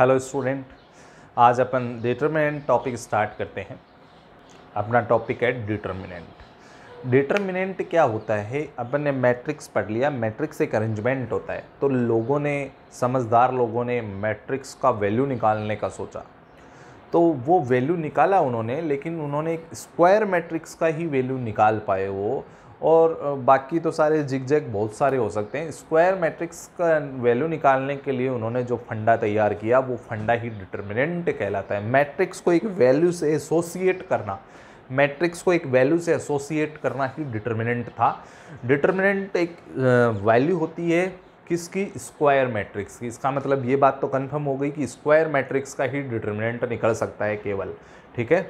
Hello student आज अपन determinant topic start करते हैं। अपना टॉपिक है डिटर्मिनेंट डिटर्मिनेंट क्या होता है? अपन ने मैट्रिक्स पढ़ लिया। मैट्रिक्स एक अरेंजमेंट होता है। तो लोगों ने, समझदार लोगों ने मैट्रिक्स का वैल्यू निकालने का सोचा। तो वो वैल्यू निकाला उन्होंने, लेकिन उन्होंने स्क्वायर मैट्रिक्स का ही वैल्यू निकाल पाए वो। और बाकी तो सारे जिग जैग बहुत सारे हो सकते हैं। स्क्वायर मैट्रिक्स का वैल्यू निकालने के लिए उन्होंने जो फंडा तैयार किया, वो फंडा ही डिटर्मिनेंट कहलाता है। मैट्रिक्स को एक वैल्यू से एसोसिएट करना, मैट्रिक्स को एक वैल्यू से एसोसिएट करना ही डिटर्मिनेंट था। डिटर्मिनेंट एक वैल्यू होती है किसकी? स्क्वायर मैट्रिक्स की। इसका मतलब ये बात तो कन्फर्म हो गई कि स्क्वायर मैट्रिक्स का ही डिटर्मिनेंट निकल सकता है केवल। ठीक है?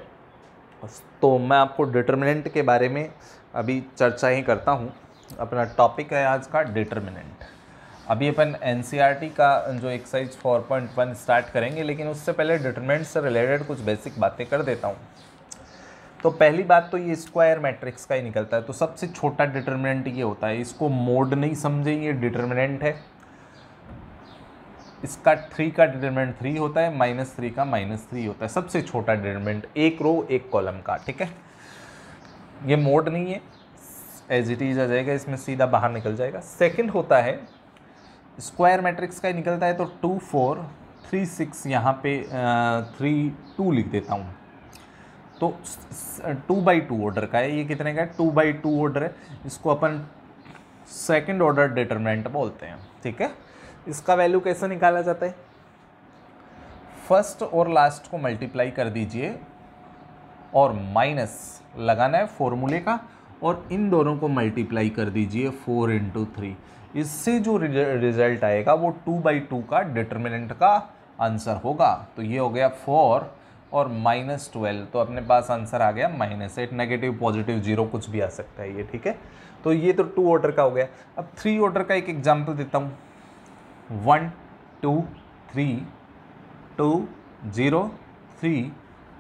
तो मैं आपको डिटर्मिनेंट के बारे में अभी चर्चा ही करता हूँ। अपना टॉपिक है आज का डिटर्मिनेंट अभी अपन एन e का जो एक्सरसाइज 4.1 स्टार्ट करेंगे, लेकिन उससे पहले डिटर्मिनेंट से रिलेटेड कुछ बेसिक बातें कर देता हूँ। तो पहली बात तो ये स्क्वायर मैट्रिक्स का ही निकलता है। तो सबसे छोटा डिटर्मिनेंट ये होता है। इसको मोड नहीं समझें ये डिटर्मिनेंट है। इसका थ्री का डिटर्मेंट थ्री होता है माइनस थ्री का माइनस थ्री होता है। सबसे छोटा डिटर्मेंट एक रो एक कॉलम का, ठीक है? ये मोड नहीं है। एज इट इज़ आ जाएगा, इसमें सीधा बाहर निकल जाएगा। सेकंड होता है स्क्वायर मैट्रिक्स का ही निकलता है तो टू फोर थ्री सिक्स यहाँ पे थ्री टू लिख देता हूँ। तो टू बाई टू ऑर्डर का है। ये कितने का है? टू बाई टू ऑर्डर है। इसको अपन सेकंड ऑर्डर डिटरमिनेंट बोलते हैं, ठीक है? इसका वैल्यू कैसे निकाला जाता है? फ़र्स्ट और लास्ट को मल्टीप्लाई कर दीजिए और माइनस लगाना है फॉर्मूले का और इन दोनों को मल्टीप्लाई कर दीजिए फोर इंटू थ्री इससे जो रिज़ल्ट आएगा वो टू बाई टू का डिटर्मिनेंट का आंसर होगा। तो ये हो गया फोर और माइनस ट्वेल्व तो अपने पास आंसर आ गया minus eight negative positive zero कुछ भी आ सकता है ये, ठीक है? तो ये तो टू ऑर्डर का हो गया। अब थ्री ऑर्डर का एक एग्ज़ाम्पल देता हूँ। One, two, three, two, zero, three,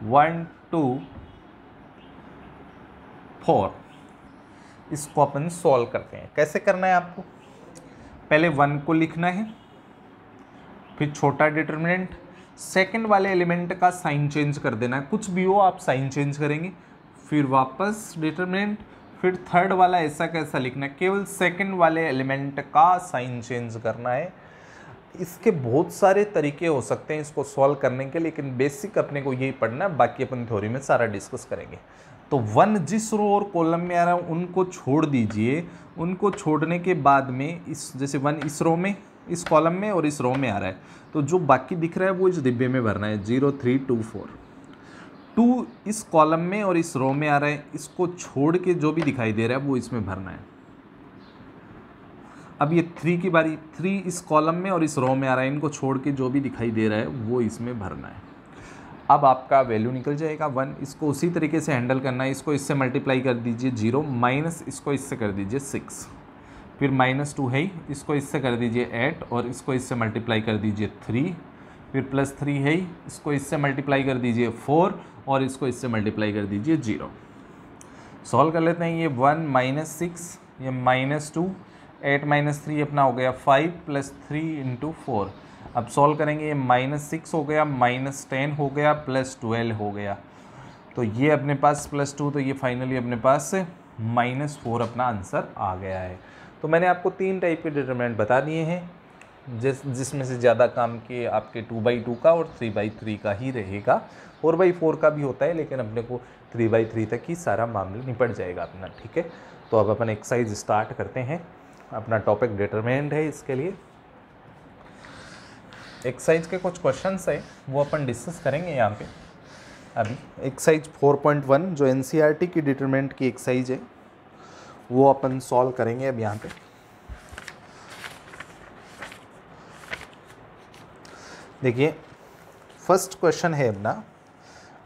one, two, four. इसको अपन सॉल्व करते हैं। कैसे करना है आपको? पहले वन को लिखना है, फिर छोटा डिटर्मिनेंट सेकंड वाले एलिमेंट का साइन चेंज कर देना है। कुछ भी हो, आप साइन चेंज करेंगे, फिर वापस डिटर्मिनेंट फिर थर्ड वाला ऐसा कैसा लिखना है। केवल सेकंड वाले एलिमेंट का साइन चेंज करना है। इसके बहुत सारे तरीके हो सकते हैं इसको सॉल्व करने के लेकिन बेसिक अपने को यही पढ़ना है, बाकी अपन थ्योरी में सारा डिस्कस करेंगे। तो वन जिस रो और कॉलम में आ रहा है उनको छोड़ दीजिए। उनको छोड़ने के बाद में इस, जैसे वन इस रो में, इस कॉलम में और इस रो में आ रहा है। तो जो बाकी दिख रहा है वो इस डिब्बे में भरना है, zero, three, two, four. Two इस कॉलम में और इस रो में आ रहा है, इसको छोड़ के जो भी दिखाई दे रहा है वो इसमें भरना है। अब ये थ्री की बारी थ्री इस कॉलम में और इस रो में आ रहा है। इनको छोड़ के जो भी दिखाई दे रहा है, वो इसमें भरना है। अब आपका वैल्यू निकल जाएगा वन इसको उसी तरीके से हैंडल करना है। इसको इससे मल्टीप्लाई कर दीजिए ज़ीरो माइनस इसको इससे कर दीजिए सिक्स फिर माइनस टू है ही। इसको इससे कर दीजिए एट और इसको इससे मल्टीप्लाई कर दीजिए थ्री फिर प्लस थ्री है ही। इसको इससे मल्टीप्लाई कर दीजिए फोर और इसको इससे मल्टीप्लाई कर दीजिए ज़ीरो सॉल्व कर लेते हैं। ये वन माइनस सिक्स ये minus two eight minus three अपना हो गया five plus three into four. अब सॉल्व करेंगे ये माइनस सिक्स हो गया, माइनस टेन हो गया, प्लस ट्वेल्व हो गया। तो ये अपने पास प्लस टू तो ये फाइनली अपने पास माइनस फोर अपना आंसर आ गया है। तो मैंने आपको तीन टाइप के डिटर्मिनेंट बता दिए हैं, जिस, जिसमें से ज़्यादा काम के आपके टू बाई टू का और थ्री बाई थ्री का ही रहेगा। फोर बाई फोर का भी होता है, लेकिन अपने को थ्री बाई थ्री तक ही सारा मामला निपट जाएगा अपना, ठीक है? तो अब अपन एक्सरसाइज स्टार्ट करते हैं। अपना टॉपिक डिटर्मिनेंट है इसके लिए। एक्सरसाइज के कुछ क्वेश्चन है, वो अपन डिस्कस करेंगे यहाँ पे। अभी। एक्सरसाइज 4.1 जो एन e की डिटरमेंट की एक्सरसाइज है, वो अपन सॉल्व करेंगे अब यहाँ पे। देखिए फ़र्स्ट क्वेश्चन है अपना,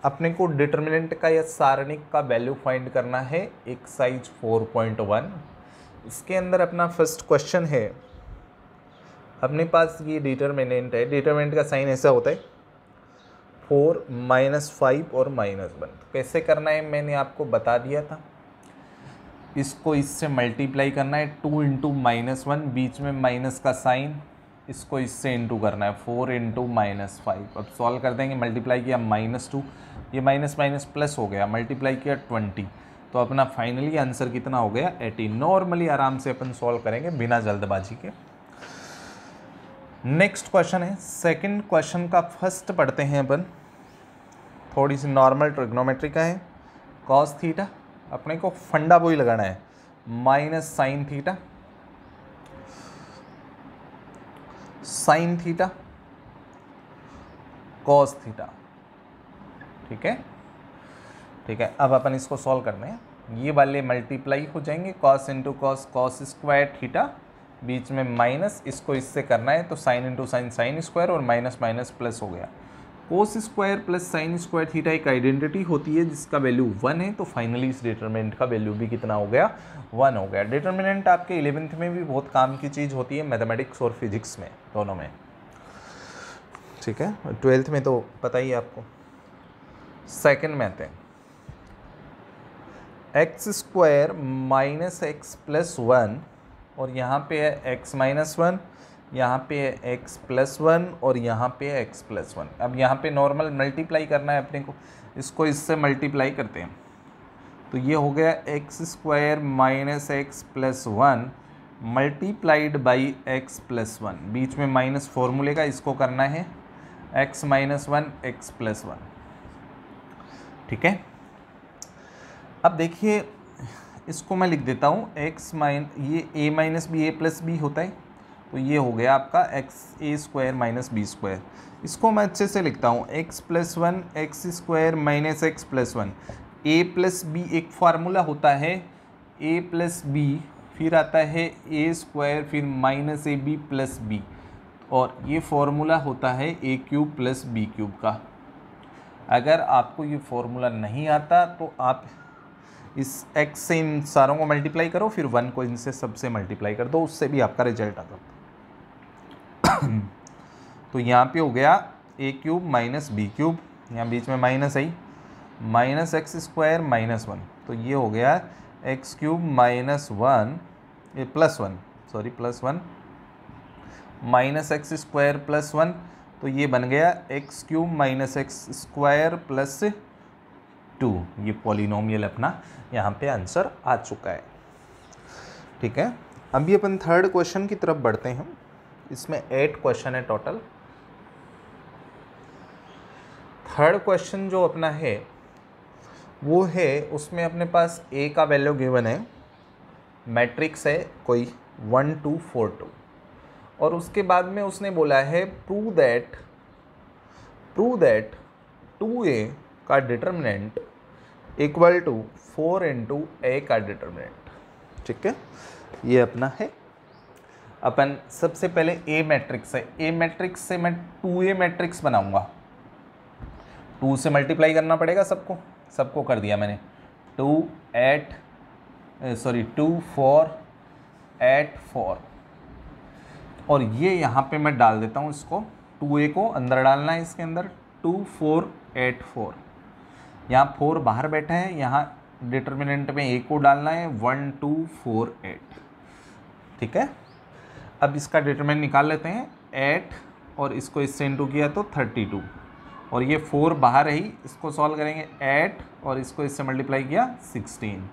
अपने को डिटर्मिनेंट का या सारणिक का वैल्यू फाइंड करना है एक्सरसाइज 4.1 इसके अंदर अपना फ़र्स्ट क्वेश्चन है। अपने पास ये डिटर्मिनेंट है। डिटर्मिनेंट का साइन ऐसा होता है। फोर माइनस फाइव और माइनस वन कैसे करना है? मैंने आपको बता दिया था। इसको इससे मल्टीप्लाई करना है। टू इंटू माइनस वन बीच में माइनस का साइन इसको इससे इंटू करना है। फोर इंटू माइनस फाइव अब सॉल्व कर देंगे। मल्टीप्लाई किया माइनस टू ये माइनस माइनस प्लस हो गया। मल्टीप्लाई किया ट्वेंटी तो अपना फाइनली आंसर कितना हो गया? एटी नॉर्मली आराम से अपन सॉल्व करेंगे बिना जल्दबाजी के। नेक्स्ट क्वेश्चन है। सेकंड क्वेश्चन का फ़र्स्ट पढ़ते हैं अपन। थोड़ी सी नॉर्मल ट्रिग्नोमेट्री का है। कॉस थीटा अपने को फंडा बोई लगाना है। Minus sine theta sine theta cos theta ठीक है? ठीक है? अब अपन इसको सॉल्व करने हैं। ये वाले मल्टीप्लाई हो जाएँगे cos into cos cos square theta बीच में माइनस इसको इससे करना है तो sine into sine sine square और माइनस माइनस प्लस हो गया। Cos square plus sine square theta एक आइडेंटिटी होती है, जिसका वैल्यू वन है तो फाइनली इस डिटर्मिनेंट का वैल्यू भी कितना हो गया? वन हो गया। डिटर्मिनेंट आपके इलेवेंथ में भी बहुत काम की चीज़ होती है मैथमेटिक्स और फिजिक्स में, दोनों में। ठीक है? ट्वेल्थ में तो पता ही आपको। सेकेंड में आते हैं। X square minus x plus one, और यहाँ पे है एक्स माइनस वन, यहाँ पे है एक्स प्लस वन, और यहाँ पे है एक्स प्लस वन। अब यहाँ पे नॉर्मल मल्टीप्लाई करना है अपने को, इसको इससे मल्टीप्लाई करते हैं। तो ये हो गया x square minus x plus one multiplied by x plus one. बीच में माइनस फॉर्मूले का इसको करना है, x minus one, x plus one. ठीक है? अब देखिए, इसको मैं लिख देता हूँ एक्स माइन, ये A minus B A plus B होता है तो ये हो गया आपका x A square minus B square. इसको मैं अच्छे से लिखता हूँ x plus one x square minus x plus one. A plus B एक फार्मूला होता है ए प्लस बी फिर आता है ए स्क्वायर, फिर minus A B plus B और ये फॉर्मूला होता है A cube plus B cube का। अगर आपको ये फॉर्मूला नहीं आता तो आप इस एक्स से इन सारों को मल्टीप्लाई करो, फिर वन को इनसे सबसे मल्टीप्लाई कर दो, उससे भी आपका रिज़ल्ट आ जाता तो यहाँ पे हो गया A cube minus B cube यहाँ बीच में माइनस आई। Minus x square minus one तो ये हो गया एक्स क्यूब माइनस वन ये plus one sorry plus one minus x square plus one तो ये बन गया x cube minus x square plus two, ये पॉलिनोमियल अपना यहाँ पे आंसर आ चुका है। ठीक है? अभी अपन थर्ड क्वेश्चन की तरफ़ बढ़ते हैं। इसमें एट क्वेश्चन है टोटल थर्ड क्वेश्चन जो अपना है, वो है, उसमें अपने पास ए का वैल्यू गिवन है। मैट्रिक्स है कोई वन टू फोर टू और उसके बाद में उसने बोला है prove that prove that two A का determinant equal to four into A का डिटर्मिनेंट। ठीक है? ये अपना है। अपन सबसे पहले ए मैट्रिक्स है ए मैट्रिक्स से मैं टू ए मैट्रिक्स बनाऊँगा। टू से मल्टीप्लाई करना पड़ेगा सबको। सबको कर दिया मैंने। Two eight, sorry, two four, eight four. और ये यहाँ पे मैं डाल देता हूँ इसको। टू ए को अंदर डालना है इसके अंदर। Two four, eight four. यहाँ फोर बाहर बैठा है, यहाँ डिटर्मिनेंट में ए को डालना है वन टू फोर एट ठीक है? अब इसका डिटर्मिनेंट निकाल लेते हैं एट और इसको इससे इंटू किया तो थर्टी टू और ये फोर बाहर ही इसको सॉल्व करेंगे एट और इसको इससे मल्टीप्लाई किया सिक्सटीन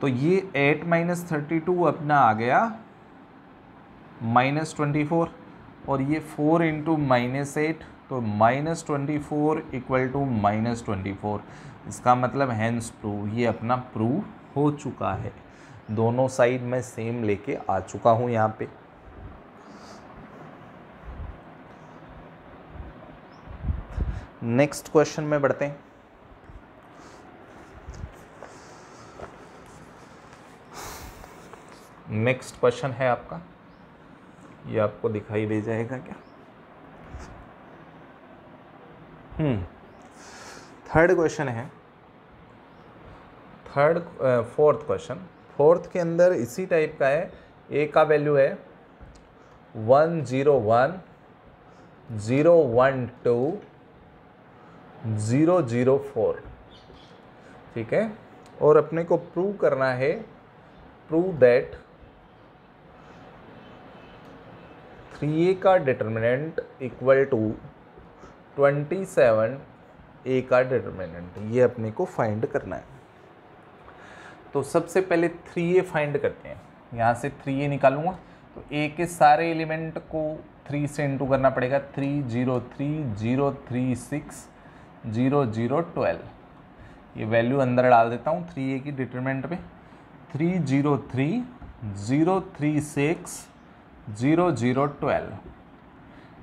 तो ये एट माइनस थर्टी टू अपना आ गया माइनस ट्वेंटी फोर और ये फोर इंटू माइनस एट तो minus twenty four equal to minus twenty four. इसका मतलब हैंस प्रूव ये अपना प्रूव हो चुका है। दोनों साइड में सेम लेके आ चुका हूँ यहाँ पे। नेक्स्ट क्वेश्चन में बढ़ते हैं। नेक्स्ट क्वेश्चन है आपका। ये आपको दिखाई दे जाएगा क्या? थर्ड क्वेश्चन है। थर्ड फोर्थ क्वेश्चन फोर्थ के अंदर इसी टाइप का है। ए का वैल्यू है one zero one zero one two zero zero four ठीक है? और अपने को प्रूव करना है। प्रूव दैट थ्री ए का determinant equal to twenty seven A का डिटर्मिनेंट ये अपने को फाइंड करना है। तो सबसे पहले थ्री ए फाइंड करते हैं। यहाँ से थ्री ए निकालूँगा। तो ए के सारे एलिमेंट को थ्री से इंटू करना पड़ेगा। Three zero three zero three six zero zero twelve ये वैल्यू अंदर डाल देता हूँ थ्री ए की डिटरमेंट पे। Three zero three zero three six zero zero twelve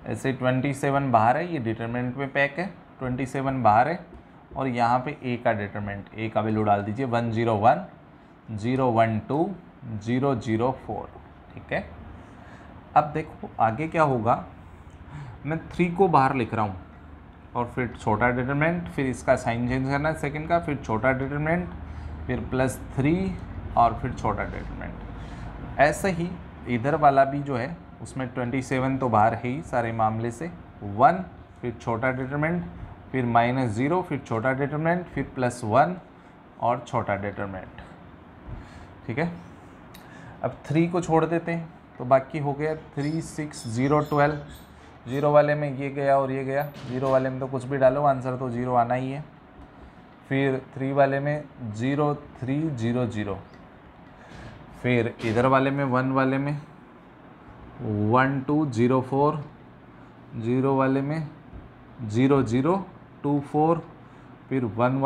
ऐसे ट्वेंटी सेवन बाहर है, ये डिटरमेंट में पैक है ट्वेंटी सेवन बाहर है, और यहाँ पे ए का डिटरमेंट ए का वैल्यू डाल दीजिए one zero one zero one two zero zero four ठीक है? अब देखो, आगे क्या होगा? मैं थ्री को बाहर लिख रहा हूँ, और फिर छोटा डिटरमेंट फिर इसका साइन चेंज करना है सेकेंड का, फिर छोटा डिटरमेंट फिर प्लस थ्री और फिर छोटा डिटरमेंट ऐसे ही इधर वाला भी जो है उसमें ट्वेंटी सेवन तो बाहर है ही सारे मामले से। वन फिर छोटा डिटरमेंट फिर माइनस ज़ीरो फिर छोटा डिटरमेंट फिर प्लस वन और छोटा डिटरमेंट ठीक है? अब थ्री को छोड़ देते हैं तो बाकी हो गया three six zero twelve zero वाले में ये गया और ये गया। ज़ीरो वाले में तो कुछ भी डालो आंसर तो ज़ीरो आना ही है। फिर थ्री वाले में ज़ीरो थ्री ज़ीरो ज़ीरो फिर इधर वाले में वन वाले में one two zero four zero वाले में ज़ीरो ज़ीरो टू फोर फिर वन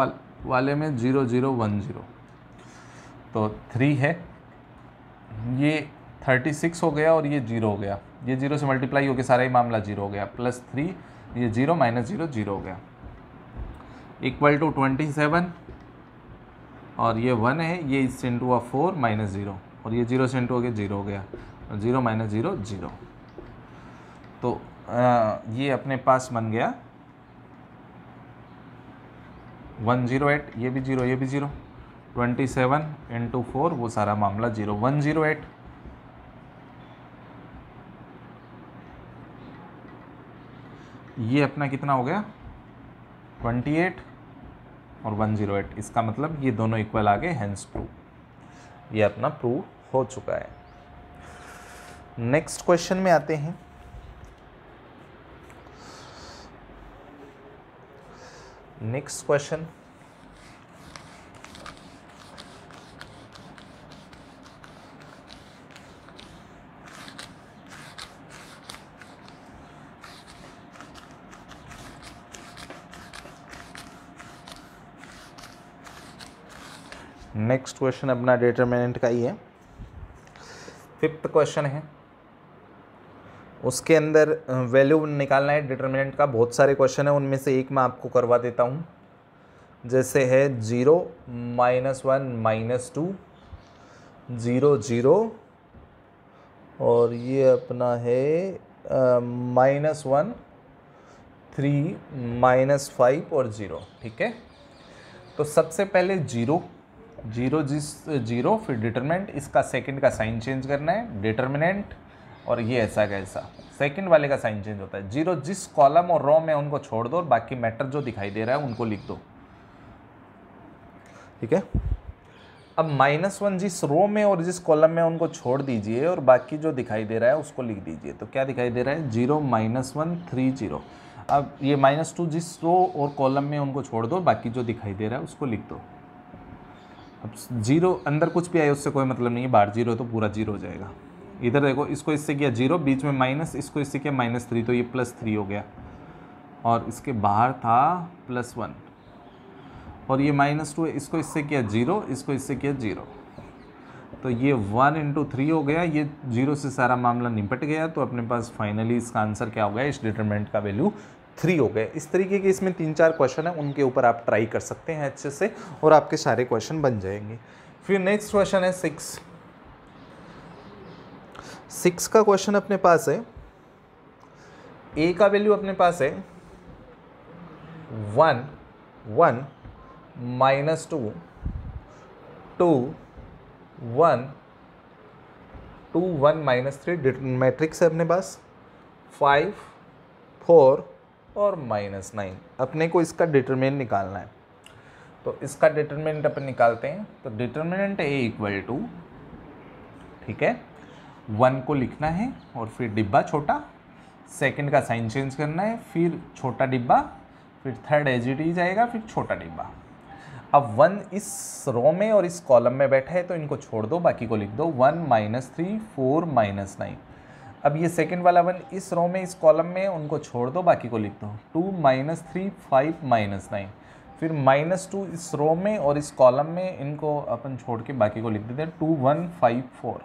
वाल में ज़ीरो ज़ीरो वन ज़ीरो तो थ्री है। ये थर्टी सिक्स हो गया और ये ज़ीरो हो गया। ये ज़ीरो से मल्टीप्लाई हो गया सारा ही मामला ज़ीरो हो गया। प्लस थ्री ये ज़ीरो माइनस ज़ीरो ज़ीरो हो गया। इक्वल टू ट्वेंटी सेवन और ये वन है, ये इससे इंटू हुआ फोर माइनस ज़ीरो और ये ज़ीरो से इंटू हो गया ज़ीरो हो गया। Zero minus zero zero. तो आ, ये अपने पास बन गया। वन ज़ीरो एट ये भी ज़ीरो ये भी zero. Twenty seven into four वो सारा मामला ज़ीरो। One zero eight. ये अपना कितना हो गया? ट्वेंटी एट और वन ज़ीरो एट। इसका मतलब ये दोनों इक्वल आ गए हैंस प्रूव ये अपना प्रूव हो चुका है। नेक्स्ट क्वेश्चन में आते हैं। Next question. नेक्स्ट क्वेश्चन अपना डिटर्मिनेंट का ही है। फिफ्थ क्वेश्चन है। उसके अंदर वैल्यू निकालना है डिटर्मिनेंट का बहुत सारे क्वेश्चन है, उनमें से एक मैं आपको करवा देता हूँ। जैसे है zero minus one minus two zero zero और ये अपना है minus one three minus five और ज़ीरो ठीक है? तो सबसे पहले ज़ीरो ज़ीरो जिस ज़ीरो फिर डिटर्मिनेंट इसका सेकंड का साइन चेंज करना है डिटर्मिनेंट और ये ऐसा का ऐसा। सेकंड वाले का साइन चेंज होता है। ज़ीरो जिस कॉलम और रो में उनको छोड़ दो और बाकी मैटर जो दिखाई दे रहा है, उनको लिख दो। ठीक है? अब माइनस वन जिस रो में और जिस कॉलम में उनको छोड़ दीजिए और बाकी जो दिखाई दे रहा है, उसको लिख दीजिए। तो क्या दिखाई दे रहा है? Zero minus one three zero अब ये माइनस टू जिस रो और कॉलम में उनको छोड़ दो बाकी जो दिखाई दे रहा है, उसको लिख दो। अब ज़ीरो अंदर कुछ भी आए, उससे कोई मतलब नहीं है। बाहर ज़ीरो तो पूरा ज़ीरो हो जाएगा। इधर देखो, इसको इससे किया ज़ीरो, बीच में माइनस इसको इससे किया माइनस थ्री तो ये प्लस थ्री हो गया। और इसके बाहर था प्लस वन और ये माइनस टू है, इसको इससे किया ज़ीरो, इसको इससे किया ज़ीरो। तो ये वन इंटू थ्री हो गया, ये ज़ीरो से सारा मामला निपट गया तो अपने पास फाइनली इसका आंसर क्या हो गया, इस डिटरमेंट का वैल्यू थ्री हो गए इस तरीके के इसमें तीन चार क्वेश्चन है, उनके ऊपर आप ट्राई कर सकते हैं अच्छे से, और आपके सारे क्वेश्चन बन जाएँगे। फिर नेक्स्ट क्वेश्चन है सिक्स सिक्स का क्वेश्चन अपने पास है। ए का वैल्यू अपने पास है। One one minus two two one two one minus three matrix है अपने पास। फाइव फोर और माइनस नाइन अपने को इसका डिटरमिनेंट निकालना है। तो इसका डिटरमिनेंट अपन निकालते हैं। तो डिटरमिनेंट ए इक्वल टू ठीक है? वन को लिखना है और फिर डिब्बा छोटा सेकंड का साइन चेंज करना है, फिर छोटा डिब्बा, फिर थर्ड एज इट इज़ आएगा, फिर छोटा डिब्बा। अब वन इस रो में और इस कॉलम में बैठा है तो इनको छोड़ दो, बाकी को लिख दो। One minus three four minus nine अब ये सेकेंड वाला वन इस रो में, इस कॉलम में, उनको छोड़ दो, बाकी को लिख दो। Two minus three five minus nine फिर माइनस टू इस रो में और इस कॉलम में, इनको अपन छोड़ के बाकी को लिख देते हैं। टू वन फाइव फोर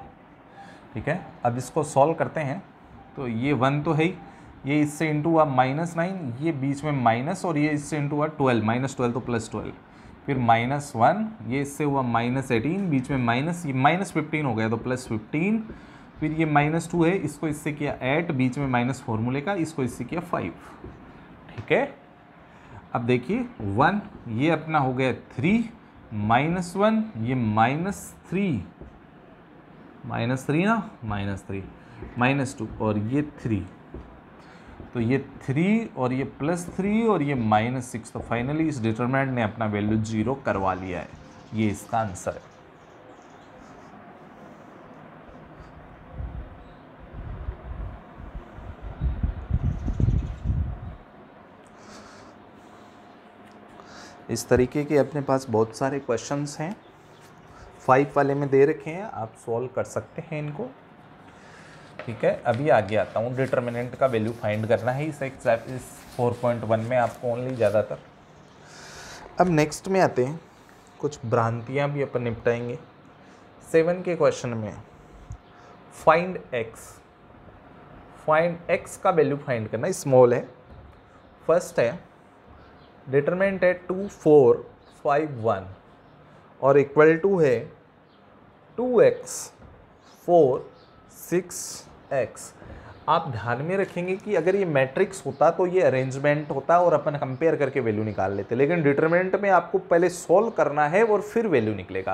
ठीक है? अब इसको सॉल्व करते हैं। तो ये वन तो है ही। ये इससे इंटू हुआ माइनस नाइन ये बीच में माइनस और ये इससे इंटू हुआ ट्वेल्व माइनस ट्वेल्व तो प्लस ट्वेल्व फिर माइनस वन ये इससे हुआ माइनस एटीन बीच में माइनस ये माइनस फिफ्टीन हो गया तो प्लस फिफ्टीन फिर ये माइनस टू है, इसको इससे किया एट बीच में माइनस फॉर्मूले का, इसको इससे किया फाइव ठीक है? अब देखिए वन ये अपना हो गया थ्री माइनस वन ये माइनस थ्री माइनस थ्री ना, माइनस थ्री, माइनस टू और ये थ्री। तो ये थ्री और ये प्लस थ्री और ये माइनस सिक्स तो फाइनली इस डिटर्मिनेंट ने अपना वैल्यू ज़ीरो करवा लिया है। ये इसका आंसर है। इस तरीके के अपने पास बहुत सारे क्वेश्चंस हैं। फाइव वाले में दे रखे हैं, आप सॉल्व कर सकते हैं इनको। ठीक है, अभी आगे आता हूँ। डिटर्मिनेंट का वैल्यू फाइंड करना है इस एग्जैक्ट इस फोर पॉइंट वन में आपको ओनली ज़्यादातर। अब नेक्स्ट में आते हैं। कुछ भ्रांतियाँ भी अपन निपटाएँगे। सेवन के क्वेश्चन में फाइंड एक्स फाइंड एक्स का वैल्यू फाइंड करना स्मॉल है। फ़र्स्ट है डिटरमेंट है टू फोर फाइव वन और इक्वल टू है two x four six x. आप ध्यान में रखेंगे कि अगर ये मैट्रिक्स होता तो ये अरेंजमेंट होता और अपन कंपेयर करके वैल्यू निकाल लेते, लेकिन डिटरमेंट में आपको पहले सॉल्व करना है और फिर वैल्यू निकलेगा।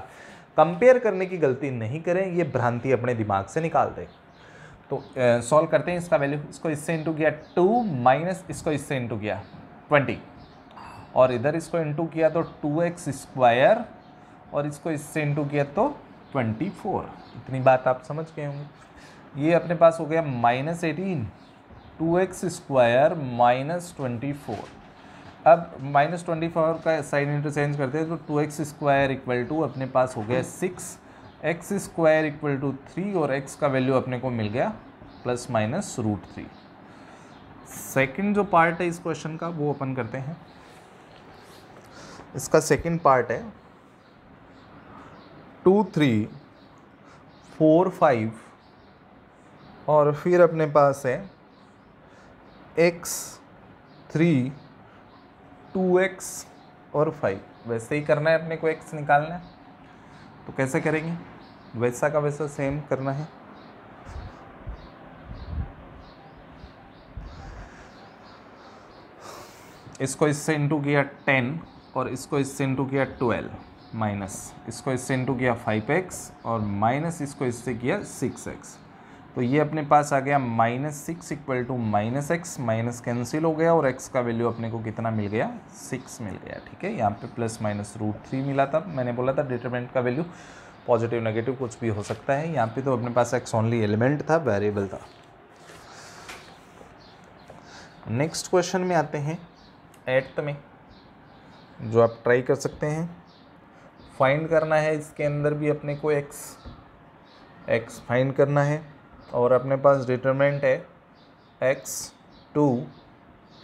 कंपेयर करने की गलती नहीं करें, ये भ्रांति अपने दिमाग से निकाल दें। तो सॉल्व करते हैं इसका वैल्यू, इसको इससे इंटू किया टू माइनस इसको इससे इंटू किया ट्वेंटी। और इधर इसको इंटू किया तो टू एक्स स्क्वायर और इसको इससे इंटू किया तो ट्वेंटी फोर। इतनी बात आप समझ गए होंगे। ये अपने पास हो गया minus eighteen, two x square minus twenty four. अब माइनस ट्वेंटी फोर का साइन इंटरचेंज करते हैं तो two x square equal to अपने पास हो गया six. X square equal to three और एक्स का वैल्यू अपने को मिल गया plus minus root three. Second जो पार्ट है इस क्वेश्चन का, वो अपन करते हैं। इसका सेकेंड पार्ट है। टू, थ्री, फोर, फाइव, और फिर अपने पास है एक्स, थ्री, टू एक्स और फाइव। वैसे ही करना है, अपने को एक्स निकालना है। तो कैसे करेंगे? वैसा का वैसा सेम करना है। इसको इससे इंटू किया टेन और इसको इससे इंटू किया ट्वेल्व। माइनस इसको इससे इंटू किया फाइव एक्स और माइनस इसको इससे किया सिक्स एक्स तो ये अपने पास आ गया minus six equal to minus x minus cancel हो गया और एक्स का वैल्यू अपने को कितना मिल गया? सिक्स मिल गया, ठीक है? यहाँ पे प्लस माइनस रूट थ्री मिला था। मैंने बोला था डिटरमेंट का वैल्यू पॉजिटिव नेगेटिव कुछ भी हो सकता है। यहाँ पे तो अपने पास एक्स ओनली एलिमेंट था वेरिएबल था। नेक्स्ट क्वेश्चन में आते हैं। एट्थ में जो आप ट्राई कर सकते हैं। फाइंड करना है, इसके अंदर भी अपने को एक्स एक्स फाइंड करना है और अपने पास डिटर्मेंट है x two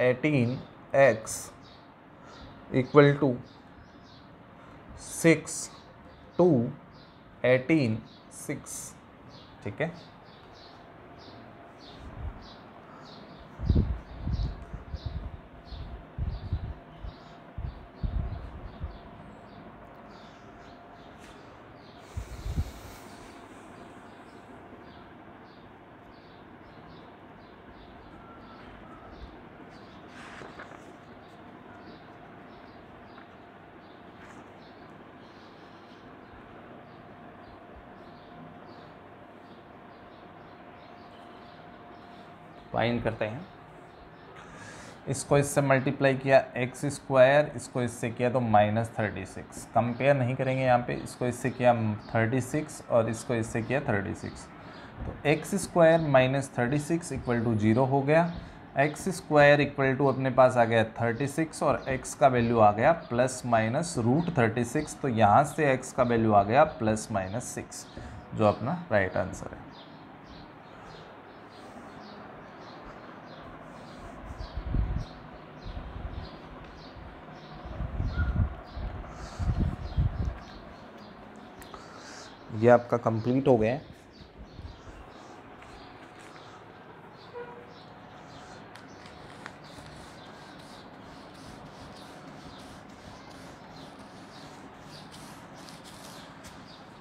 eighteen x equal to six two eighteen six ठीक है? फाइंड करते हैं। इसको इससे मल्टीप्लाई किया एक्स स्क्वायर इसको इससे किया तो माइनस थर्टी सिक्स कंपेयर नहीं करेंगे यहाँ पे, इसको इससे किया थर्टी सिक्स और इसको इससे किया थर्टी सिक्स तो x square minus thirty six equal to zero हो गया। एक्स स्क्वायर इक्वल टू अपने पास आ गया थर्टी सिक्स और एक्स का वैल्यू आ गया plus minus root thirty six तो यहाँ से एक्स का वैल्यू आ गया प्लस माइनस सिक्स जो अपना राइट आंसर है। ये आपका कंप्लीट हो गया है।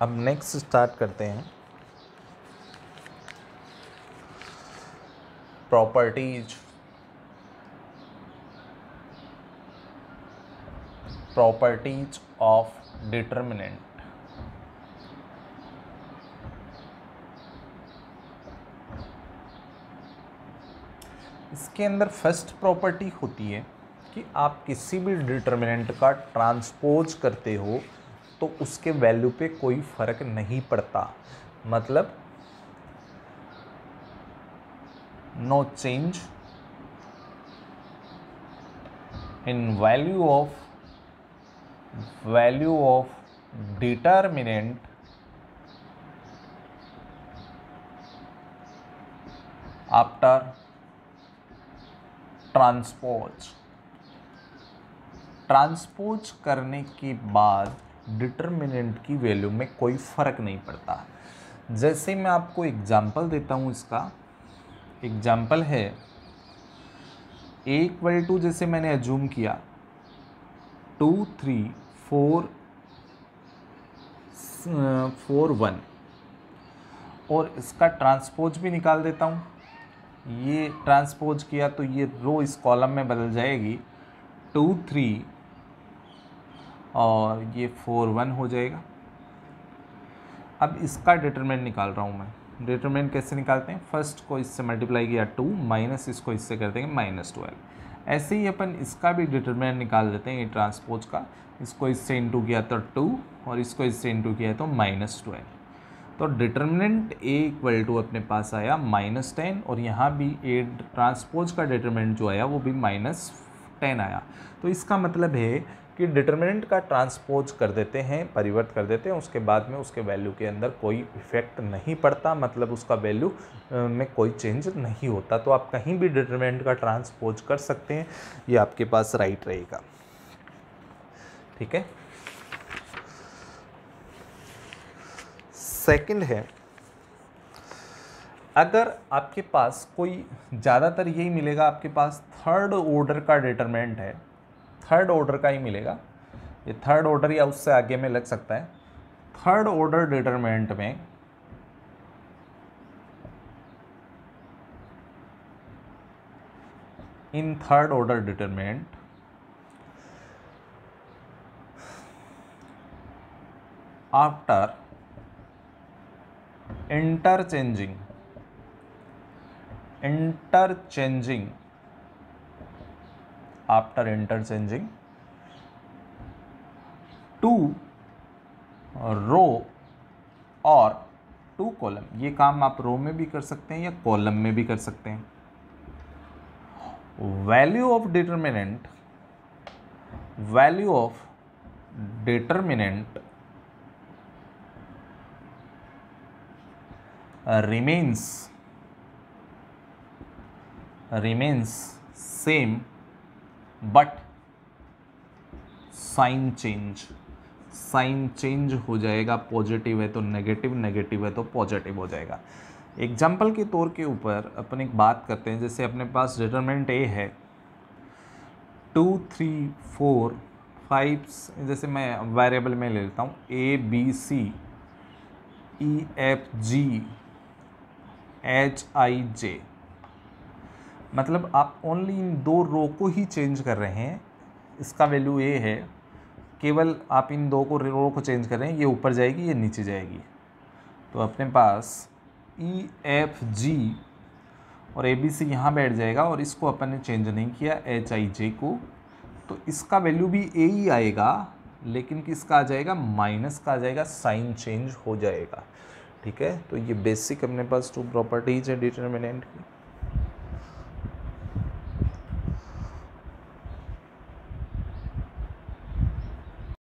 अब नेक्स्ट स्टार्ट करते हैं। प्रॉपर्टीज़ प्रॉपर्टीज़ ऑफ़ डिटर्मिनेंट इसके अंदर फ़र्स्ट प्रॉपर्टी होती है कि आप किसी भी डिटर्मिनेंट का ट्रांसपोज करते हो तो उसके वैल्यू पे कोई फ़र्क नहीं पड़ता। मतलब no change in value of value of determinant after transpose. Transpose करने के बाद डिटर्मिनेंट की वैल्यू में कोई फ़र्क नहीं पड़ता। जैसे मैं आपको एग्जांपल देता हूँ इसका। एग्जांपल है ए इक्वल टू जैसे मैंने एज्यूम किया। Two three four four one और इसका ट्रांसपोज भी निकाल देता हूँ। ये ट्रांसपोज किया तो ये रो इस कॉलम में बदल जाएगी। टू थ्री और ये फोर वन हो जाएगा। अब इसका डिटरमिनेंट निकाल रहा हूँ मैं। डिटरमिनेंट कैसे निकालते हैं? फ़र्स्ट को इससे मल्टीप्लाई किया टू माइनस इसको इससे कर देंगे माइनस ट्वेल्व ऐसे ही अपन इसका भी डिटरमिनेंट निकाल देते हैं, ये ट्रांसपोज का। इसको इससे इंटू किया तो टू और इसको इससे इंटू किया तो माइनस ट्वेल्व तो डिटर्मिनेंट ए इक्वल टू अपने पास आया माइनस टेन और यहाँ भी ए ट्रांसपोज का डिटर्मिनेंट जो आया वो भी माइनस टेन आया। तो इसका मतलब है कि डिटर्मिनेंट का ट्रांसपोज कर देते हैं, परिवर्त कर देते हैं, उसके बाद में उसके वैल्यू के अंदर कोई इफ़ेक्ट नहीं पड़ता मतलब उसका वैल्यू में कोई चेंज नहीं होता। तो आप कहीं भी डिटर्मिनेंट का ट्रांसपोज कर सकते हैं, ये आपके पास राइट रहेगा। ठीक है? सेकंड है, अगर आपके पास कोई ज़्यादातर यही मिलेगा, आपके पास थर्ड ऑर्डर का डिटरमेंट है थर्ड ऑर्डर का ही मिलेगा। ये थर्ड ऑर्डर या उससे आगे में लग सकता है। थर्ड ऑर्डर डिटरमेंट में in third order determinant after interchanging interchanging after interchanging two row और टू कॉलम ये काम आप रो में भी कर सकते हैं या कॉलम में भी कर सकते हैं। Value of determinant value of determinant remains remains same, but sign change sign change हो जाएगा पॉजिटिव है तो नेगेटिव नेगेटिव है तो पॉजिटिव हो जाएगा. एग्ज़ाम्पल के तौर के ऊपर अपन एक बात करते हैं, जैसे अपने पास डिटरमेंट ए है. टू थ्री फोर फाइव जैसे मैं वेरिएबल में ले लेता हूँ A B C E F G H I J मतलब आप ओनली इन दो रो को ही चेंज कर रहे हैं। इसका वैल्यू ए है, केवल आप इन दो को रो को चेंज कर रहे हैं, ये ऊपर जाएगी, ये नीचे जाएगी। तो अपने पास ई एफ़ जी और ए बी सी यहाँ बैठ जाएगा और इसको अपन ने चेंज नहीं किया एच आई जे को। तो इसका वैल्यू भी ए ही आएगा, लेकिन किसका आ जाएगा? माइनस का आ जाएगा साइन चेंज हो जाएगा। ठीक है? तो ये बेसिक अपने पास टू प्रॉपर्टीज़ है डिटर्मिनेंट की।